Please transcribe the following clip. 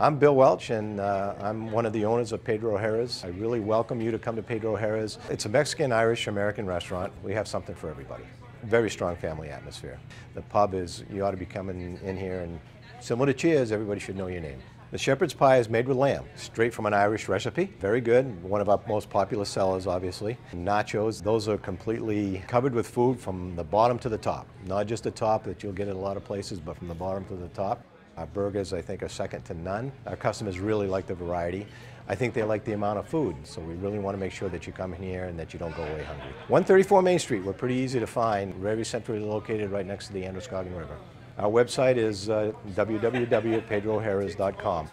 I'm Bill Welch, and uh, I'm one of the owners of Pedro O'Hara's. I really welcome you to come to Pedro O'Hara's. It's a Mexican, Irish, American restaurant. We have something for everybody. Very strong family atmosphere. The pub is, you ought to be coming in here, and similar to Cheers, everybody should know your name. The shepherd's pie is made with lamb, straight from an Irish recipe. Very good. One of our most popular sellers, obviously. Nachos, those are completely covered with food from the bottom to the top. Not just the top that you'll get at a lot of places, but from the bottom to the top. Our burgers, I think, are second to none. Our customers really like the variety. I think they like the amount of food, so we really want to make sure that you come in here and that you don't go away hungry. 134 Main Street, we're pretty easy to find, very centrally located right next to the Androscoggin River. Our website is uh, www.pedrooharas.com.